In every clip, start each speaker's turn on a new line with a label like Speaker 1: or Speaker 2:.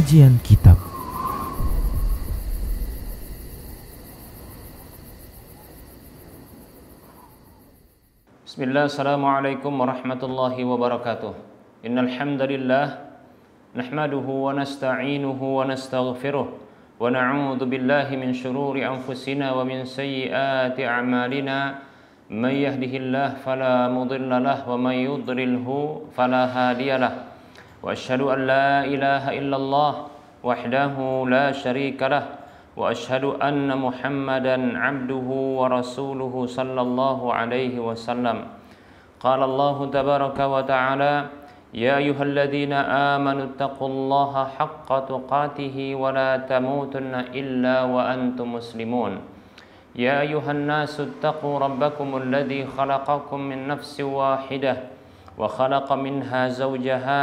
Speaker 1: Kajian Kitab.
Speaker 2: Bismillah, Assalamualaikum warahmatullahi wabarakatuh. Innal hamdalillah Nahmaduhu wa nasta'inuhu wa nastaghfiruh Wa na'udhu billahi min syururi anfusina wa min sayyiati a'malina. Man yahdihillah fala Wa man yudrilhu fala وأشهد أن لا إله إلا الله وحده لا شريك له وأشهد أن محمدا عبده ورسوله صلى الله عليه وسلم. قال الله تبارك وتعالى يا أيها الذين آمنوا اتقوا الله حق تقاته ولا تموتن إلا وأنتم مسلمون. يا أيها الناس اتقوا ربكم الذي خلقكم من نفس واحدة وخلق منها زوجها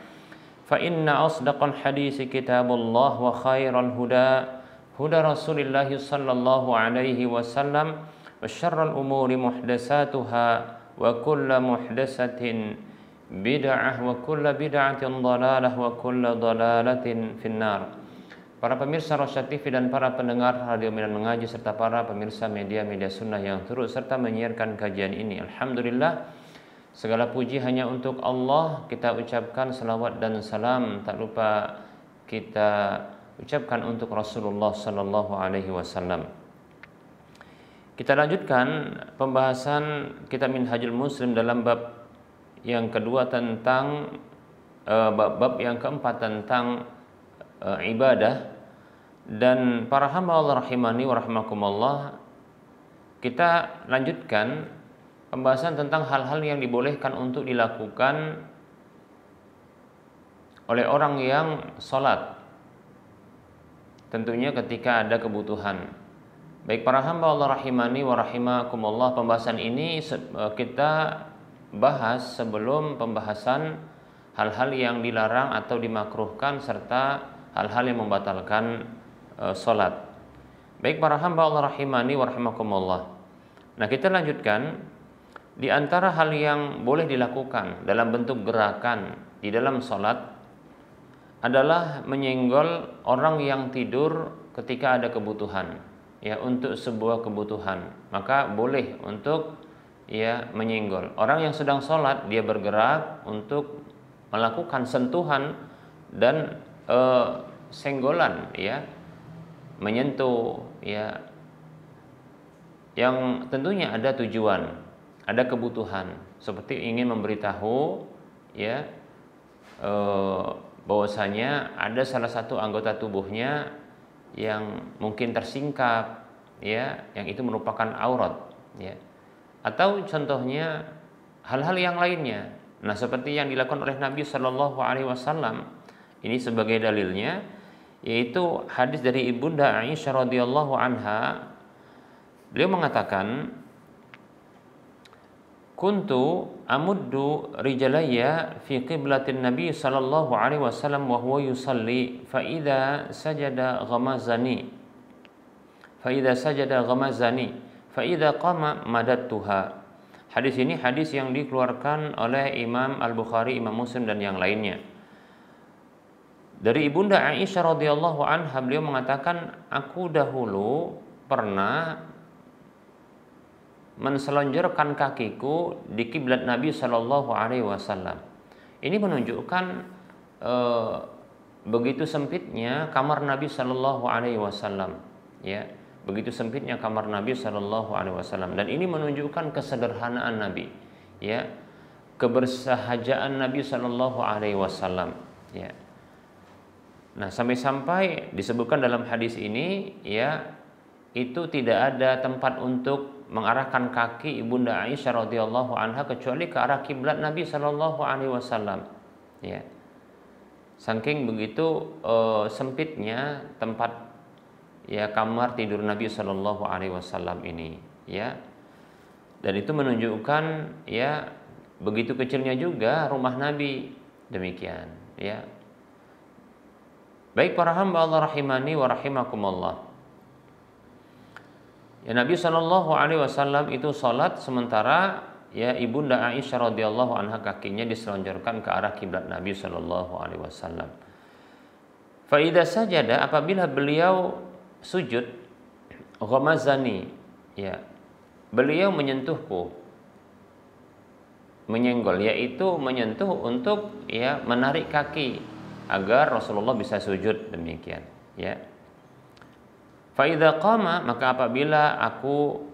Speaker 2: فإن أصدق الحديث كتاب الله وخير الهدى هدى رسول الله صلى الله عليه وسلم وشر الأمور محدثاتها وكل محدثة بدعة وكل بدعة ضلالة وكل ضلالة في النار Para pemirsa Rosyad TV dan para pendengar Radio Medan Mengaji serta para pemirsa media-media sunnah yang turut serta menyiarkan kajian ini. Alhamdulillah, Segala puji hanya untuk Allah. Kita ucapkan salawat dan salam. Tak lupa kita ucapkan untuk Rasulullah Sallallahu Alaihi Wasallam. Kita lanjutkan pembahasan kita Minhajul Muslim dalam bab yang kedua tentang uh, bab, bab yang keempat tentang uh, ibadah dan para hamba Allah rahimani wa kita lanjutkan pembahasan tentang hal-hal yang dibolehkan untuk dilakukan oleh orang yang sholat. Tentunya ketika ada kebutuhan. Baik para hamba Allah rahimani wa rahimakumullah pembahasan ini eh, kita bahas sebelum pembahasan hal-hal yang dilarang atau dimakruhkan serta hal-hal yang membatalkan e, sholat. Baik para hamba Allah rahimani wa rahimakumullah. Nah kita lanjutkan di antara hal yang boleh dilakukan dalam bentuk gerakan di dalam sholat adalah menyenggol orang yang tidur ketika ada kebutuhan ya untuk sebuah kebutuhan. Maka boleh untuk ya menyenggol. Orang yang sedang sholat dia bergerak untuk melakukan sentuhan dan e, senggolan ya menyentuh ya. Yang tentunya ada tujuan ada kebutuhan. Seperti ingin memberitahu ya eh, bahwasanya ada salah satu anggota tubuhnya yang mungkin tersingkap ya yang itu merupakan aurat ya. Atau contohnya hal-hal yang lainnya. Nah seperti yang dilakukan oleh Nabi Shallallahu Alaihi Wasallam ini sebagai dalilnya yaitu hadis dari ibunda Aisyah radhiyallahu anha. Beliau mengatakan kuntu amuddu rijalaya fi qiblatin nabi sallallahu alaihi wasallam wa huwa yusalli fa idza sajada ghamazani fa idza sajada ghamazani fa idza qama madattuha Hadis ini hadis yang dikeluarkan oleh Imam Al-Bukhari, Imam Muslim dan yang lainnya. Dari Ibunda Aisyah radhiyallahu anha beliau mengatakan, "Aku dahulu pernah menselonjorkan kakiku di kiblat Nabi Shallallahu Alaihi Wasallam. Ini menunjukkan e, begitu sempitnya kamar Nabi Shallallahu Alaihi Wasallam, ya, begitu sempitnya kamar Nabi Shallallahu Alaihi Wasallam. Dan ini menunjukkan kesederhanaan Nabi, ya, kebersahajaan Nabi Shallallahu Alaihi Wasallam, ya. Nah, sampai-sampai disebutkan dalam hadis ini, ya, itu tidak ada tempat untuk mengarahkan kaki ibunda Aisyah radhiyallahu anha kecuali ke arah kiblat Nabi Shallallahu alaihi wasallam. Ya. Saking begitu uh, sempitnya tempat ya kamar tidur Nabi Shallallahu Alaihi Wasallam ini ya dan itu menunjukkan ya begitu kecilnya juga rumah Nabi demikian ya baik para hamba Allah rahimani wa rahimakumullah ya Nabi Shallallahu Alaihi Wasallam itu sholat sementara ya ibunda Aisyah radhiyallahu anha kakinya diselonjorkan ke arah kiblat Nabi Shallallahu Alaihi Wasallam. Faidah sajada apabila beliau sujud ghamazani ya beliau menyentuhku menyenggol yaitu menyentuh untuk ya menarik kaki agar Rasulullah bisa sujud demikian ya Faida qama maka apabila aku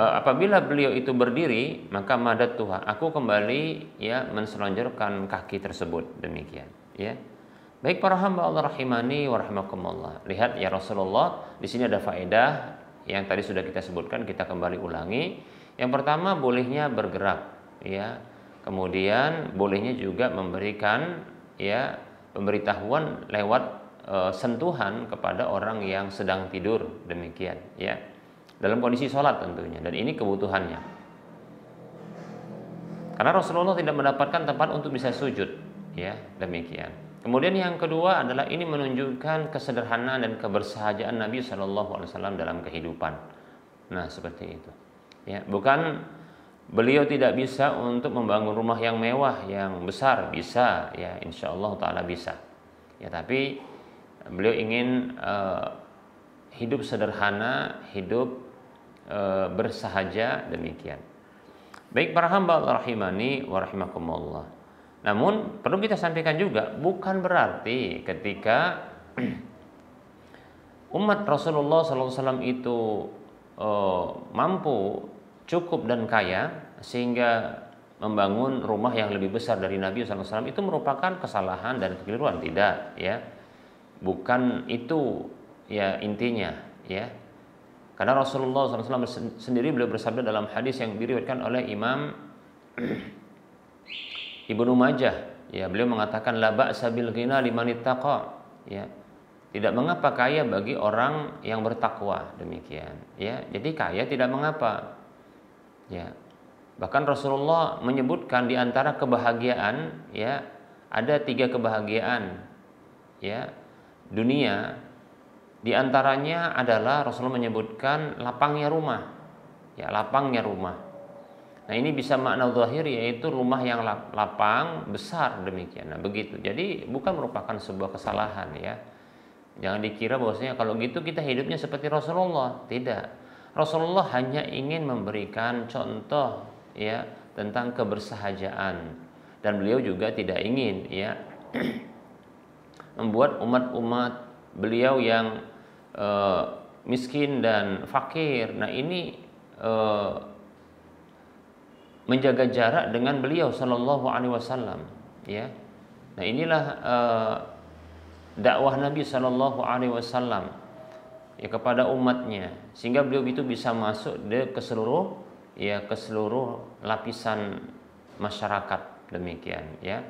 Speaker 2: uh, apabila beliau itu berdiri maka madat Tuhan. Aku kembali ya menselonjorkan kaki tersebut. Demikian ya. Baik para hamba Allah rahimani wa rahimakumullah. Lihat ya Rasulullah di sini ada faedah yang tadi sudah kita sebutkan kita kembali ulangi. Yang pertama bolehnya bergerak ya. Kemudian bolehnya juga memberikan ya pemberitahuan lewat e, sentuhan kepada orang yang sedang tidur. Demikian ya. Dalam kondisi sholat tentunya dan ini kebutuhannya. Karena Rasulullah tidak mendapatkan tempat untuk bisa sujud ya. Demikian. Kemudian yang kedua adalah ini menunjukkan kesederhanaan dan kebersahajaan Nabi Shallallahu Alaihi Wasallam dalam kehidupan. Nah seperti itu ya. Bukan beliau tidak bisa untuk membangun rumah yang mewah yang besar bisa ya. Insya Allah taala bisa ya. Tapi beliau ingin uh, hidup sederhana hidup e, bersahaja demikian. Baik para hamba rahimani wa rahimakumullah. Namun perlu kita sampaikan juga bukan berarti ketika umat Rasulullah SAW itu e, mampu cukup dan kaya sehingga membangun rumah yang lebih besar dari Nabi SAW itu merupakan kesalahan dan kekeliruan tidak ya bukan itu ya intinya ya karena Rasulullah SAW sendiri beliau bersabda dalam hadis yang diriwayatkan oleh Imam Ibnu Majah, ya beliau mengatakan la ba'sa bil ghina liman ya. Tidak mengapa kaya bagi orang yang bertakwa, demikian, ya. Jadi kaya tidak mengapa. Ya. Bahkan Rasulullah menyebutkan di antara kebahagiaan, ya, ada tiga kebahagiaan, ya, dunia di antaranya adalah Rasulullah menyebutkan lapangnya rumah. Ya, lapangnya rumah. Nah, ini bisa makna zahir yaitu rumah yang lapang, besar demikian. Nah, begitu. Jadi bukan merupakan sebuah kesalahan ya. Jangan dikira bahwasanya kalau gitu kita hidupnya seperti Rasulullah. Tidak. Rasulullah hanya ingin memberikan contoh ya tentang kebersahajaan dan beliau juga tidak ingin ya membuat umat-umat beliau yang uh, miskin dan fakir. Nah ini uh, menjaga jarak dengan beliau Shallallahu Alaihi Wasallam. Ya, nah inilah uh, dakwah Nabi Shallallahu Alaihi Wasallam ya kepada umatnya sehingga beliau itu bisa masuk de, ke seluruh ya ke seluruh lapisan masyarakat demikian ya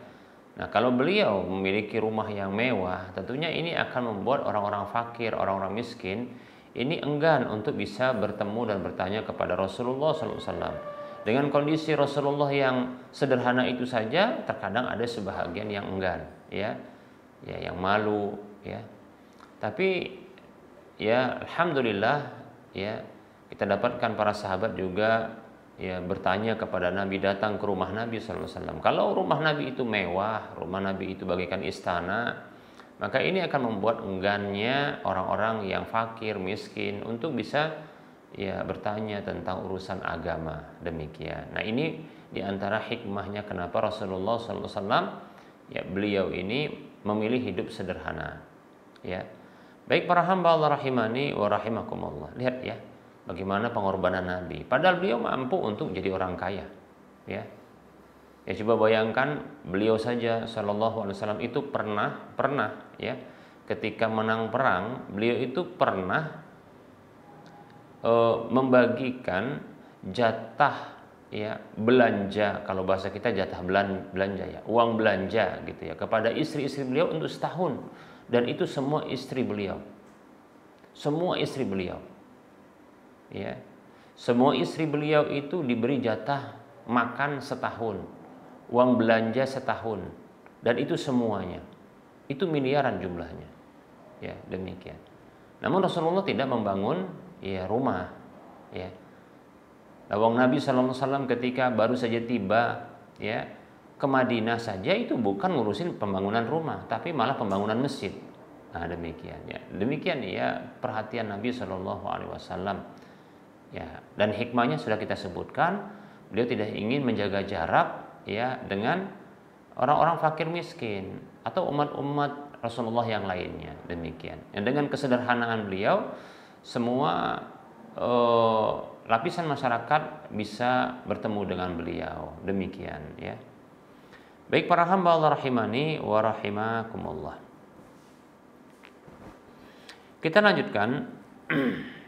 Speaker 2: Nah, kalau beliau memiliki rumah yang mewah, tentunya ini akan membuat orang-orang fakir, orang-orang miskin ini enggan untuk bisa bertemu dan bertanya kepada Rasulullah SAW. Dengan kondisi Rasulullah yang sederhana itu saja, terkadang ada sebahagian yang enggan, ya, ya yang malu, ya. Tapi ya, alhamdulillah, ya kita dapatkan para sahabat juga ya bertanya kepada Nabi datang ke rumah Nabi SAW. Kalau rumah Nabi itu mewah, rumah Nabi itu bagaikan istana, maka ini akan membuat enggannya orang-orang yang fakir, miskin untuk bisa ya bertanya tentang urusan agama demikian. Nah ini di antara hikmahnya kenapa Rasulullah SAW ya beliau ini memilih hidup sederhana. Ya, baik para hamba Allah rahimani wa rahimakumullah. Lihat ya, bagaimana pengorbanan Nabi. Padahal beliau mampu untuk jadi orang kaya. Ya. Ya coba bayangkan beliau saja Shallallahu Alaihi Wasallam itu pernah pernah ya ketika menang perang beliau itu pernah e, membagikan jatah ya belanja kalau bahasa kita jatah belanja ya uang belanja gitu ya kepada istri-istri beliau untuk setahun dan itu semua istri beliau. Semua istri beliau. Ya. Semua istri beliau itu diberi jatah makan setahun, uang belanja setahun, dan itu semuanya. Itu miliaran jumlahnya. Ya, demikian. Namun Rasulullah tidak membangun ya rumah, ya. Lawang Nabi SAW ketika baru saja tiba ya ke Madinah saja itu bukan ngurusin pembangunan rumah, tapi malah pembangunan masjid. Nah demikian ya, demikian ya perhatian Nabi Shallallahu Alaihi Wasallam. Ya, dan hikmahnya sudah kita sebutkan, beliau tidak ingin menjaga jarak ya dengan orang-orang fakir miskin atau umat-umat Rasulullah yang lainnya. Demikian. Ya, dengan kesederhanaan beliau, semua uh, lapisan masyarakat bisa bertemu dengan beliau. Demikian ya. Baik para hamba Allah rahimani wa rahimakumullah. Kita lanjutkan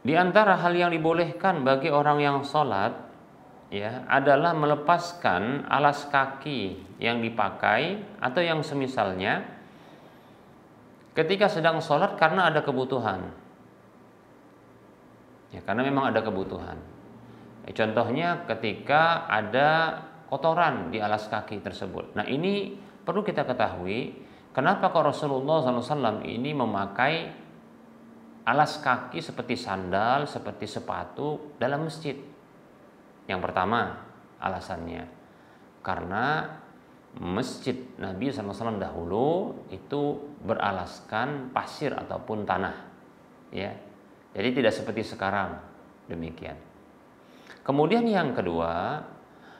Speaker 2: Di antara hal yang dibolehkan bagi orang yang sholat ya adalah melepaskan alas kaki yang dipakai atau yang semisalnya ketika sedang sholat karena ada kebutuhan. Ya, karena memang ada kebutuhan. Ya, contohnya ketika ada kotoran di alas kaki tersebut. Nah ini perlu kita ketahui kenapa kok Rasulullah SAW ini memakai alas kaki seperti sandal, seperti sepatu dalam masjid. Yang pertama, alasannya karena masjid Nabi SAW dahulu itu beralaskan pasir ataupun tanah, ya. Jadi tidak seperti sekarang demikian. Kemudian yang kedua,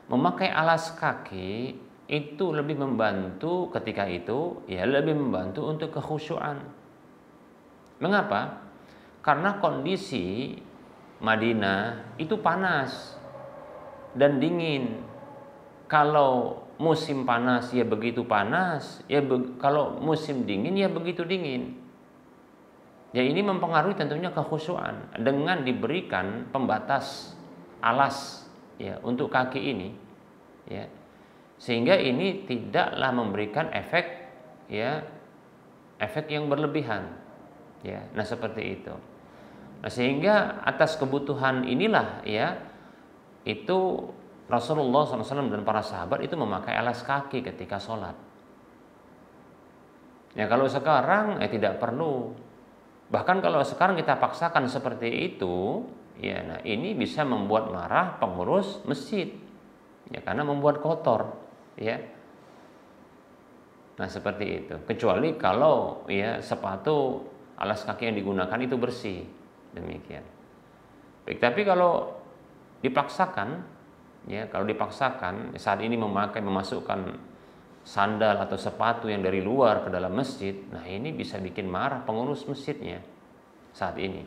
Speaker 2: memakai alas kaki itu lebih membantu ketika itu ya lebih membantu untuk kekhusyuan. Mengapa? Karena kondisi Madinah itu panas dan dingin. Kalau musim panas ya begitu panas, ya be kalau musim dingin ya begitu dingin. Ya ini mempengaruhi tentunya kekhusyuan dengan diberikan pembatas alas ya untuk kaki ini ya. Sehingga ini tidaklah memberikan efek ya efek yang berlebihan. Ya, nah seperti itu. Nah, sehingga atas kebutuhan inilah ya itu Rasulullah SAW dan para sahabat itu memakai alas kaki ketika sholat. Ya kalau sekarang ya tidak perlu. Bahkan kalau sekarang kita paksakan seperti itu, ya nah ini bisa membuat marah pengurus masjid. Ya karena membuat kotor, ya. Nah, seperti itu. Kecuali kalau ya sepatu alas kaki yang digunakan itu bersih. Demikian. Baik, tapi kalau dipaksakan, ya kalau dipaksakan saat ini memakai memasukkan sandal atau sepatu yang dari luar ke dalam masjid, nah ini bisa bikin marah pengurus masjidnya saat ini.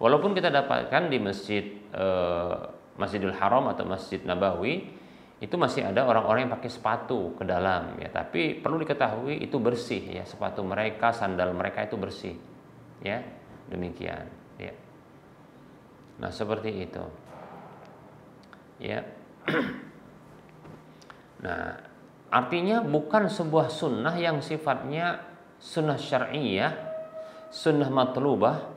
Speaker 2: Walaupun kita dapatkan di masjid eh, Masjidil Haram atau Masjid Nabawi itu masih ada orang-orang yang pakai sepatu ke dalam ya, tapi perlu diketahui itu bersih ya sepatu mereka, sandal mereka itu bersih. Ya, demikian ya. Nah seperti itu. Ya. Nah artinya bukan sebuah sunnah yang sifatnya sunnah syariah sunnah matlubah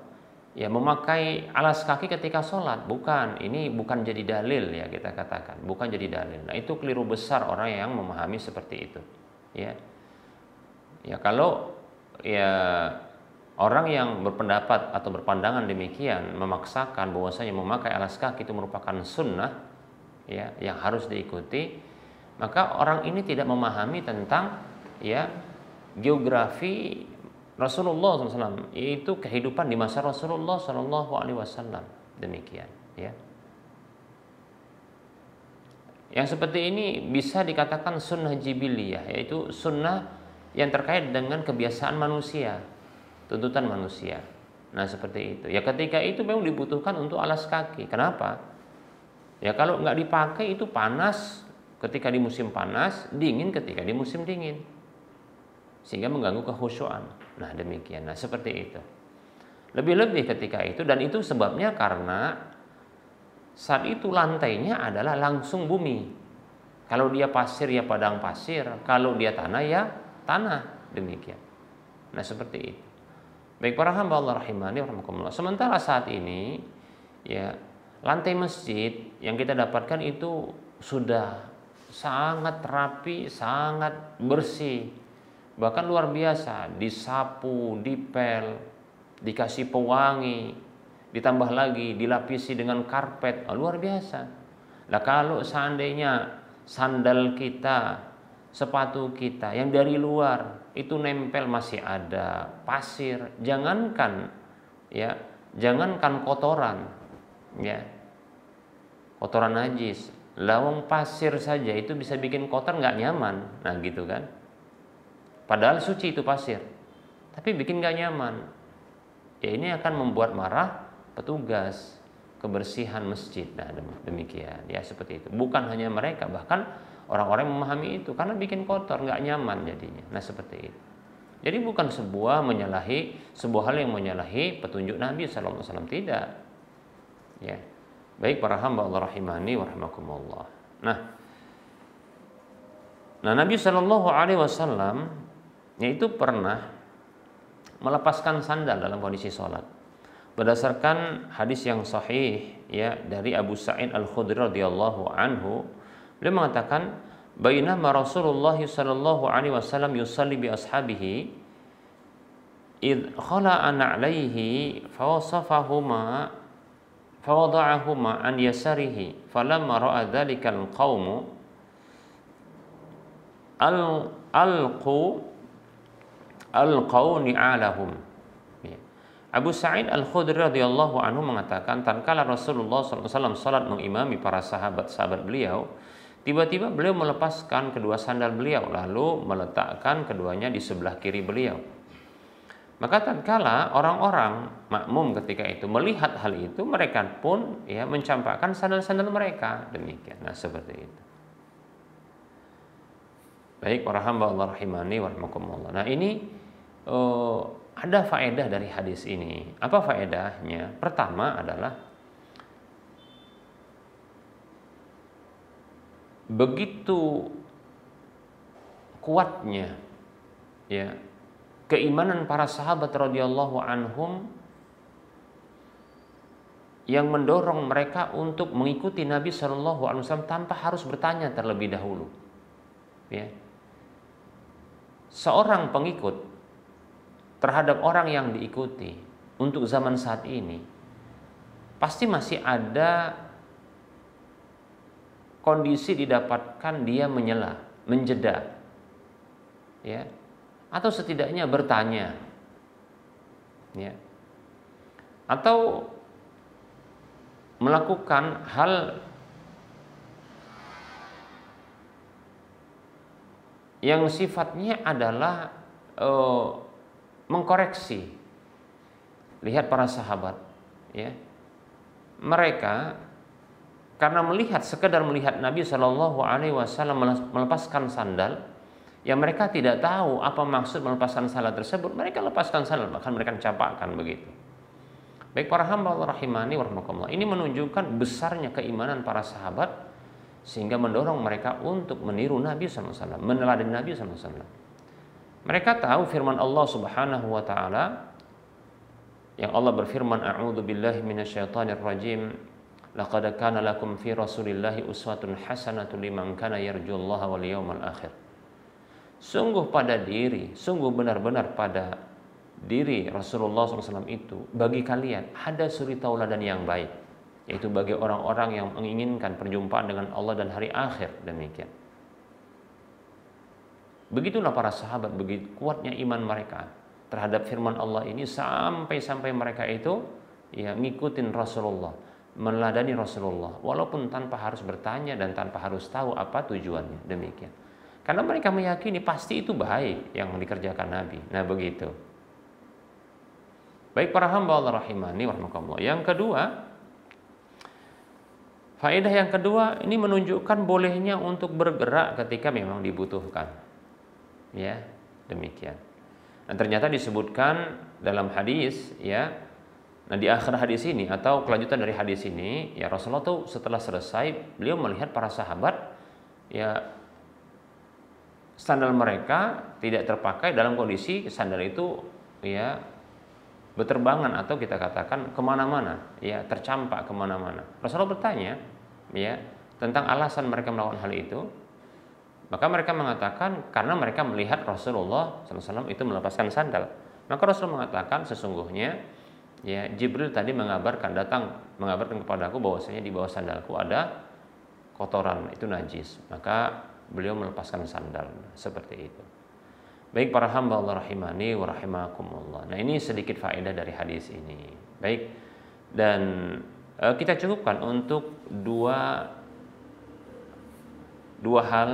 Speaker 2: ya memakai alas kaki ketika sholat. Bukan. Ini bukan jadi dalil ya kita katakan. Bukan jadi dalil. Nah itu keliru besar orang yang memahami seperti itu. Ya. Ya kalau ya Orang yang berpendapat atau berpandangan demikian memaksakan bahwasanya memakai alas kaki itu merupakan sunnah ya yang harus diikuti, maka orang ini tidak memahami tentang ya geografi Rasulullah SAW yaitu kehidupan di masa Rasulullah SAW demikian ya. Yang seperti ini bisa dikatakan sunnah jibiliyah yaitu sunnah yang terkait dengan kebiasaan manusia tuntutan manusia. Nah seperti itu. Ya ketika itu memang dibutuhkan untuk alas kaki. Kenapa? Ya kalau nggak dipakai itu panas ketika di musim panas, dingin ketika di musim dingin. Sehingga mengganggu kehusuan. Nah demikian. Nah seperti itu. Lebih-lebih ketika itu dan itu sebabnya karena saat itu lantainya adalah langsung bumi. Kalau dia pasir ya padang pasir, kalau dia tanah ya tanah. Demikian. Nah, seperti itu. Baik para hamba Allah rahimani warahmatullah. Sementara saat ini ya lantai masjid yang kita dapatkan itu sudah sangat rapi, sangat bersih. Bahkan luar biasa, disapu, dipel, dikasih pewangi, ditambah lagi dilapisi dengan karpet, oh, luar biasa. Nah kalau seandainya sandal kita, sepatu kita yang dari luar itu nempel masih ada pasir, jangankan ya, jangankan kotoran, ya, kotoran najis, lawang pasir saja itu bisa bikin kotor nggak nyaman, nah gitu kan? Padahal suci itu pasir, tapi bikin nggak nyaman. Ya ini akan membuat marah petugas kebersihan masjid. Nah demikian, ya seperti itu. Bukan hanya mereka, bahkan orang-orang memahami itu karena bikin kotor nggak nyaman jadinya. Nah seperti itu. Jadi bukan sebuah menyalahi sebuah hal yang menyalahi petunjuk Nabi Sallallahu Alaihi Wasallam tidak. Ya, baik para hamba Allah rahimani wa rahimakumullah. Nah, nah Nabi Shallallahu Alaihi Wasallam yaitu pernah melepaskan sandal dalam kondisi sholat berdasarkan hadis yang sahih ya dari Abu Sa'id Al Khudri radhiyallahu anhu beliau mengatakan bainama Rasulullah sallallahu alaihi wasallam yusalli bi ashabihi id khala'a na'laihi fawasafahuma fawada'ahuma an yasarihi falamma ra'a dhalika al-qawmu al alqu alqau ni'alahum ya. Abu Sa'id Al-Khudri radhiyallahu anhu mengatakan tatkala Rasulullah SAW salat mengimami para sahabat-sahabat beliau tiba-tiba beliau melepaskan kedua sandal beliau lalu meletakkan keduanya di sebelah kiri beliau maka tatkala orang-orang makmum ketika itu melihat hal itu, mereka pun ya mencampakkan sandal-sandal mereka demikian. Nah, seperti itu. Baik para hamba Allah rahimani wa Nah, ini uh, ada faedah dari hadis ini. Apa faedahnya? Pertama adalah begitu kuatnya ya keimanan para sahabat radhiyallahu anhum yang mendorong mereka untuk mengikuti Nabi Shallallahu Alaihi Wasallam tanpa harus bertanya terlebih dahulu. Ya. Seorang pengikut terhadap orang yang diikuti untuk zaman saat ini pasti masih ada kondisi didapatkan dia menyela, menjeda. Ya, atau setidaknya bertanya. Ya. Atau melakukan hal yang sifatnya adalah uh, mengkoreksi. Lihat para sahabat ya. Mereka karena melihat sekedar melihat Nabi Shallallahu Alaihi Wasallam melepaskan sandal yang mereka tidak tahu apa maksud melepaskan salat tersebut, mereka lepaskan salat, bahkan mereka campakkan begitu. Baik para hamba Allah rahimani warahmatullah. Ini menunjukkan besarnya keimanan para sahabat sehingga mendorong mereka untuk meniru Nabi SAW, meneladani Nabi SAW. Mereka tahu firman Allah Subhanahu wa taala yang Allah berfirman a'udzu billahi minasyaitonir rajim laqad kana lakum fi rasulillahi uswatun hasanatun liman kana yarjullaha wal yawmal akhir. Sungguh pada diri, sungguh benar-benar pada diri Rasulullah SAW itu bagi kalian ada suri tauladan yang baik yaitu bagi orang-orang yang menginginkan perjumpaan dengan Allah dan hari akhir. Demikian. Begitulah para sahabat begitu kuatnya iman mereka terhadap firman Allah ini sampai-sampai mereka itu ya ngikutin Rasulullah meladani Rasulullah walaupun tanpa harus bertanya dan tanpa harus tahu apa tujuannya demikian karena mereka meyakini pasti itu baik yang dikerjakan Nabi. Nah begitu. Baik para hamba Allah rahimani warahmatullah. Yang kedua, faedah yang kedua ini menunjukkan bolehnya untuk bergerak ketika memang dibutuhkan. Ya, demikian. Dan ternyata disebutkan dalam hadis ya Nah di akhir hadis ini atau kelanjutan dari hadis ini ya Rasulullah tuh setelah selesai beliau melihat para sahabat ya sandal mereka tidak terpakai dalam kondisi sandal itu ya berterbangan atau kita katakan ke mana-mana ya tercampak ke mana-mana. Rasulullah bertanya ya tentang alasan mereka melakukan hal itu. Maka mereka mengatakan karena mereka melihat Rasulullah SAW itu melepaskan sandal. Maka Rasul mengatakan sesungguhnya ya Jibril tadi mengabarkan datang mengabarkan kepadaku bahwasanya di bawah sandalku ada kotoran itu najis. Maka beliau melepaskan sandal. Seperti itu. Baik para hamba Allah rahimani wa rahimakumullah. Nah ini sedikit faedah dari hadis ini. Baik. Dan uh, kita cukupkan untuk dua dua hal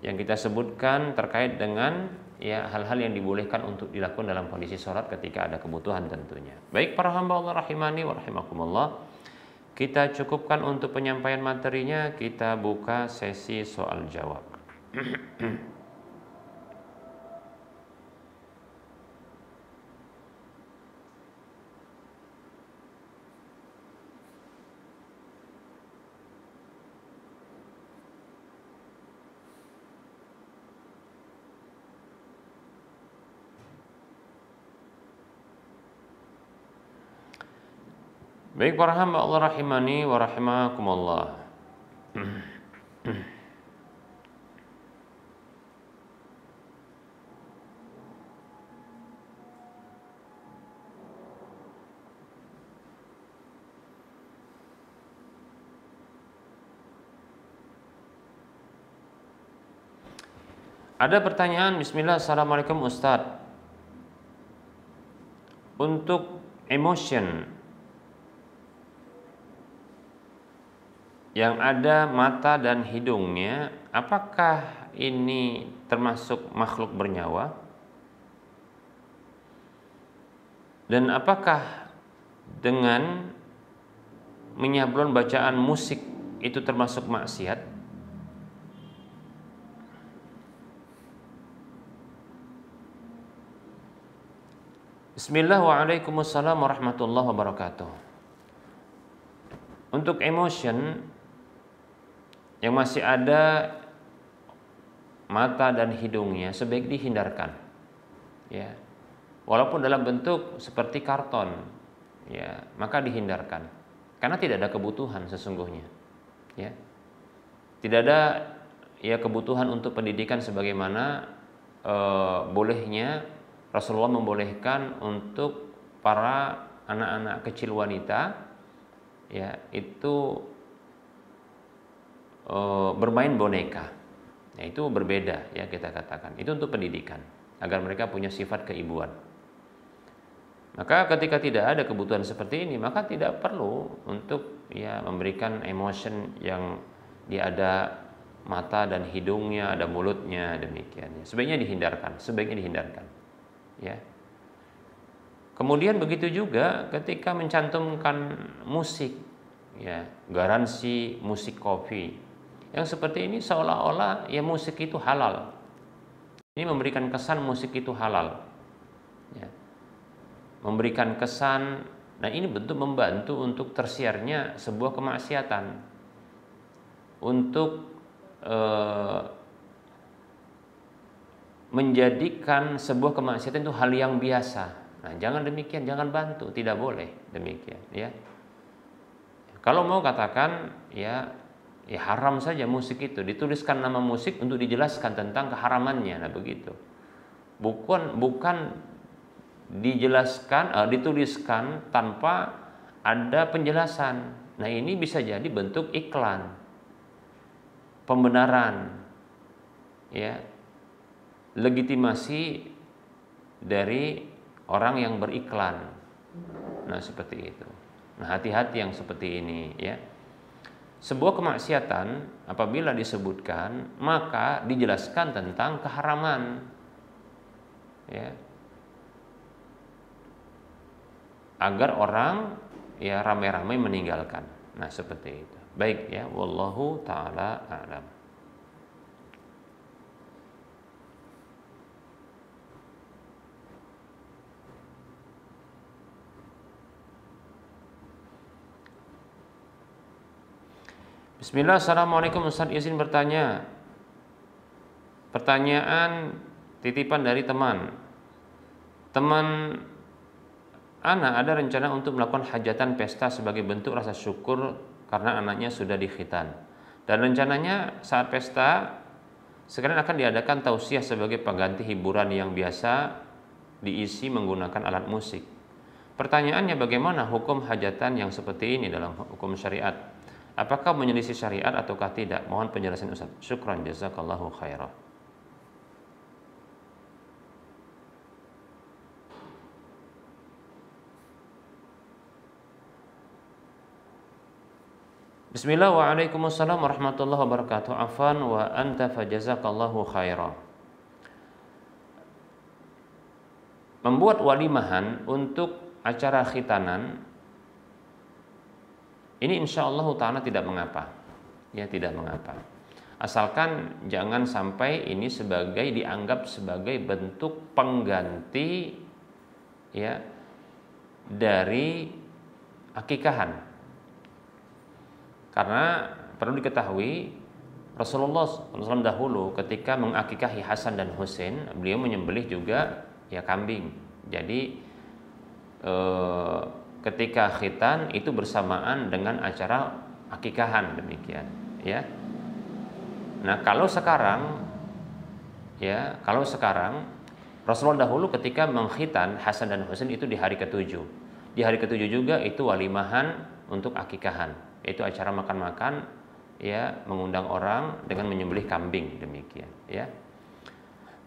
Speaker 2: yang kita sebutkan terkait dengan ya hal-hal yang dibolehkan untuk dilakukan dalam kondisi sholat ketika ada kebutuhan tentunya. Baik para hamba Allah rahimani wa rahimakumullah. Kita cukupkan untuk penyampaian materinya, kita buka sesi soal jawab. Baik para hamba Allah rahimani wa rahimakumullah. Ada pertanyaan Bismillah Assalamualaikum Ustadz Untuk emotion yang ada mata dan hidungnya, apakah ini termasuk makhluk bernyawa? Dan apakah dengan menyablon bacaan musik itu termasuk maksiat? Bismillahirrahmanirrahim. warahmatullahi wabarakatuh. Untuk emotion yang masih ada mata dan hidungnya sebaik dihindarkan ya. Walaupun dalam bentuk seperti karton ya maka dihindarkan. Karena tidak ada kebutuhan sesungguhnya ya. Tidak ada ya kebutuhan untuk pendidikan sebagaimana e, bolehnya Rasulullah membolehkan untuk para anak-anak kecil wanita ya itu bermain boneka. Ya, itu berbeda ya kita katakan. Itu untuk pendidikan agar mereka punya sifat keibuan. Maka ketika tidak ada kebutuhan seperti ini, maka tidak perlu untuk ya memberikan emotion yang dia ada mata dan hidungnya, ada mulutnya demikian. Sebaiknya dihindarkan, sebaiknya dihindarkan. Ya. Kemudian begitu juga ketika mencantumkan musik, ya garansi musik kopi yang seperti ini seolah-olah ya musik itu halal. Ini memberikan kesan musik itu halal. Ya. Memberikan kesan dan ini bentuk membantu untuk tersiarnya sebuah kemaksiatan. Untuk eh, menjadikan sebuah kemaksiatan itu hal yang biasa. Nah, jangan demikian, jangan bantu, tidak boleh demikian, ya. Kalau mau katakan ya ya haram saja musik itu. Dituliskan nama musik untuk dijelaskan tentang keharamannya nah begitu. Bukan bukan dijelaskan uh, dituliskan tanpa ada penjelasan. Nah ini bisa jadi bentuk iklan pembenaran ya legitimasi dari orang yang beriklan. Nah seperti itu. Nah hati-hati yang seperti ini ya sebuah kemaksiatan apabila disebutkan maka dijelaskan tentang keharaman. Ya. Agar orang ya ramai-ramai meninggalkan. Nah seperti itu. Baik ya. Wallahu taala alam Bismillah, Assalamualaikum Ustaz. Izin bertanya. Pertanyaan titipan dari teman. Teman Ana ada rencana untuk melakukan hajatan pesta sebagai bentuk rasa syukur karena anaknya sudah dikhitan. Dan rencananya saat pesta sekarang akan diadakan tausiah sebagai pengganti hiburan yang biasa diisi menggunakan alat musik. Pertanyaannya bagaimana hukum hajatan yang seperti ini dalam hukum syariat? Apakah menyelisih syariat ataukah tidak? Mohon penjelasan Ustaz. Syukran jazakallahu khairah. Bismillah wa alaikumussalam warahmatullahi wabarakatuh. Afan wa anta fajazakallahu khairah. Membuat walimahan untuk acara khitanan ini insya Allah taala tidak mengapa. Ya, tidak mengapa. Asalkan jangan sampai ini sebagai dianggap sebagai bentuk pengganti ya dari akikahan. Karena perlu diketahui Rasulullah SAW dahulu ketika mengakikahi Hasan dan Husain, beliau menyembelih juga ya kambing. Jadi eh, ketika khitan itu bersamaan dengan acara akikahan demikian ya. Nah kalau sekarang ya kalau sekarang Rasulullah dahulu ketika mengkhitan Hasan dan Husain itu di hari ketujuh. Di hari ketujuh juga itu walimahan untuk akikahan. Itu acara makan-makan ya mengundang orang dengan menyembelih kambing demikian ya.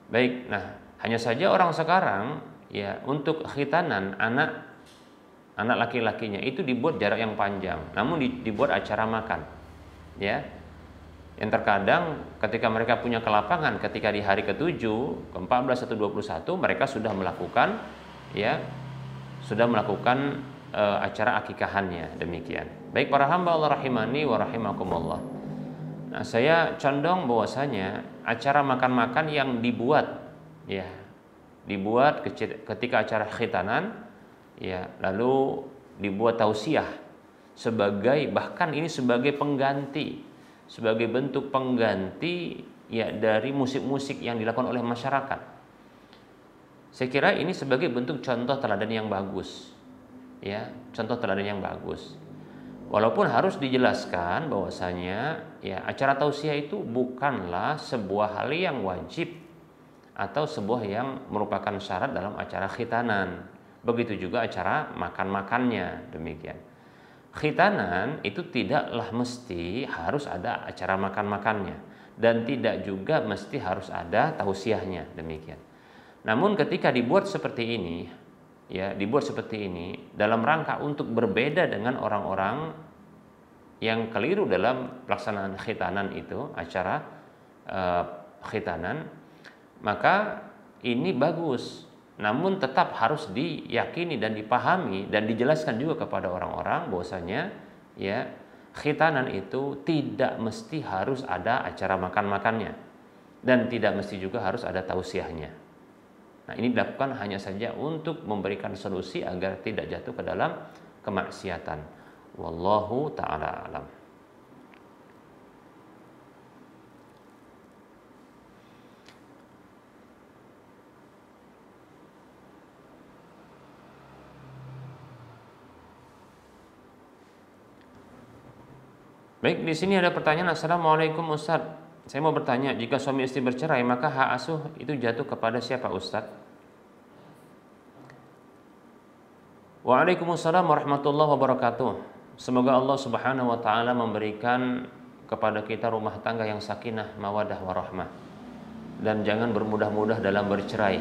Speaker 2: Baik nah hanya saja orang sekarang ya untuk khitanan anak anak laki-lakinya itu dibuat jarak yang panjang, namun dibuat acara makan. Ya. Yang terkadang ketika mereka punya kelapangan ketika di hari ke-7, ke-14 atau 21 mereka sudah melakukan ya sudah melakukan e, acara akikahannya demikian. Baik para hamba Allah rahimani wa rahimakumullah. Nah, saya condong bahwasanya acara makan-makan yang dibuat ya dibuat ketika acara khitanan ya lalu dibuat tausiah sebagai bahkan ini sebagai pengganti sebagai bentuk pengganti ya dari musik-musik yang dilakukan oleh masyarakat. Saya kira ini sebagai bentuk contoh teladan yang bagus ya contoh teladan yang bagus. Walaupun harus dijelaskan bahwasanya ya acara tausiah itu bukanlah sebuah hal yang wajib atau sebuah yang merupakan syarat dalam acara khitanan Begitu juga acara makan-makannya demikian. Khitanan itu tidaklah mesti harus ada acara makan-makannya dan tidak juga mesti harus ada tausiahnya demikian. Namun ketika dibuat seperti ini, ya dibuat seperti ini dalam rangka untuk berbeda dengan orang-orang yang keliru dalam pelaksanaan khitanan itu acara uh, khitanan maka ini bagus namun tetap harus diyakini dan dipahami dan dijelaskan juga kepada orang-orang bahwasanya ya khitanan itu tidak mesti harus ada acara makan-makannya dan tidak mesti juga harus ada tausiahnya. Nah, ini dilakukan hanya saja untuk memberikan solusi agar tidak jatuh ke dalam kemaksiatan. Wallahu taala alam. Baik, di sini ada pertanyaan Assalamualaikum Ustaz. Saya mau bertanya, jika suami istri bercerai, maka hak asuh itu jatuh kepada siapa Ustaz? Waalaikumsalam warahmatullahi wabarakatuh. Semoga Allah Subhanahu wa taala memberikan kepada kita rumah tangga yang sakinah, mawadah warahmah. Dan jangan bermudah-mudah dalam bercerai.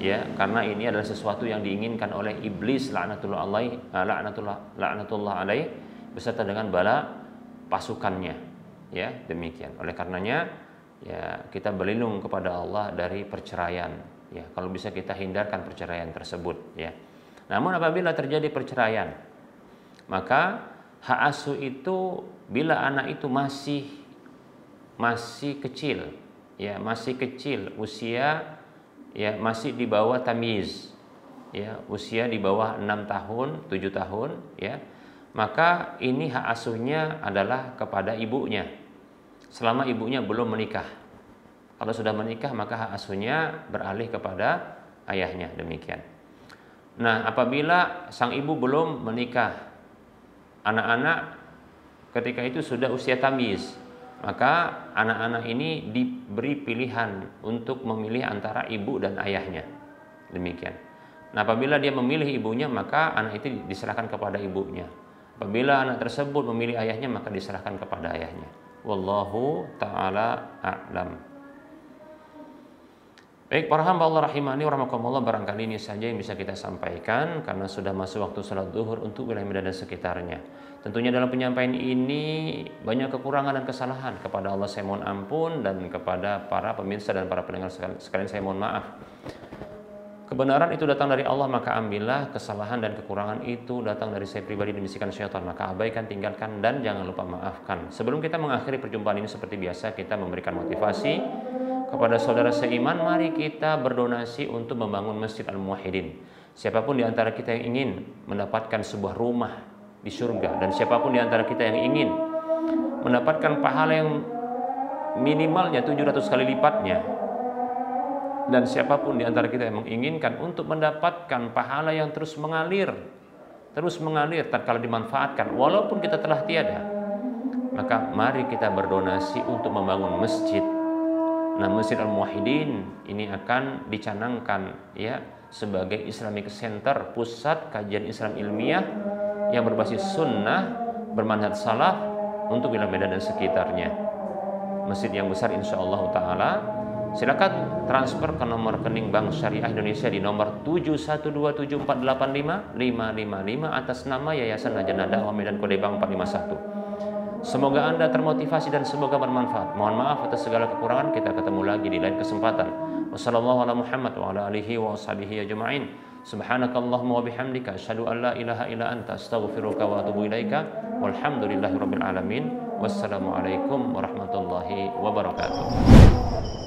Speaker 2: Ya, karena ini adalah sesuatu yang diinginkan oleh iblis laknatullah alaih, laknatullah laknatullah alaih beserta dengan bala pasukannya. Ya demikian. Oleh karenanya ya kita berlindung kepada Allah dari perceraian. Ya kalau bisa kita hindarkan perceraian tersebut ya. Namun apabila terjadi perceraian maka hak asuh itu bila anak itu masih masih kecil ya masih kecil usia ya masih di bawah tamiz ya usia di bawah enam tahun tujuh tahun ya maka ini hak asuhnya adalah kepada ibunya selama ibunya belum menikah. Kalau sudah menikah maka hak asuhnya beralih kepada ayahnya demikian. Nah, apabila sang ibu belum menikah, anak-anak ketika itu sudah usia tamyiz, maka anak-anak ini diberi pilihan untuk memilih antara ibu dan ayahnya. Demikian. Nah, apabila dia memilih ibunya, maka anak itu diserahkan kepada ibunya. Apabila anak tersebut memilih ayahnya, maka diserahkan kepada ayahnya. Wallahu taala a'lam. Baik para hamba Allah rahimani warahmatullah barangkali ini saja yang bisa kita sampaikan karena sudah masuk waktu sholat duhur untuk wilayah Medan dan sekitarnya. Tentunya dalam penyampaian ini banyak kekurangan dan kesalahan kepada Allah saya mohon ampun dan kepada para pemirsa dan para pendengar sekalian saya mohon maaf. Kebenaran itu datang dari Allah maka ambillah kesalahan dan kekurangan itu datang dari saya pribadi dan bisikan syaitan maka abaikan tinggalkan dan jangan lupa maafkan. Sebelum kita mengakhiri perjumpaan ini seperti biasa kita memberikan motivasi kepada saudara seiman, mari kita berdonasi untuk membangun Masjid Al-Muwahhidin. Siapa pun di antara kita yang ingin mendapatkan sebuah rumah di surga dan siapa pun di antara kita yang ingin mendapatkan pahala yang minimalnya 700 kali lipatnya dan siapa pun di antara kita yang menginginkan untuk mendapatkan pahala yang terus mengalir terus mengalir tatkala dimanfaatkan walaupun kita telah tiada maka mari kita berdonasi untuk membangun masjid Nah, Masjid Al-Muwahhidin ini akan dicanangkan ya sebagai Islamic Center, pusat kajian Islam ilmiah yang berbasis sunnah, bermanhaj salaf untuk wilayah Medan dan sekitarnya. Masjid yang besar insya Allah taala Silakan transfer ke nomor rekening Bank Syariah Indonesia di nomor 71274855555 atas nama Yayasan Lajnah Dakwah Medan Kode Bank 451. Semoga Anda termotivasi dan semoga bermanfaat. Mohon maaf atas segala kekurangan. Kita ketemu lagi di lain kesempatan. Wassalamualaikum warahmatullahi wabarakatuh.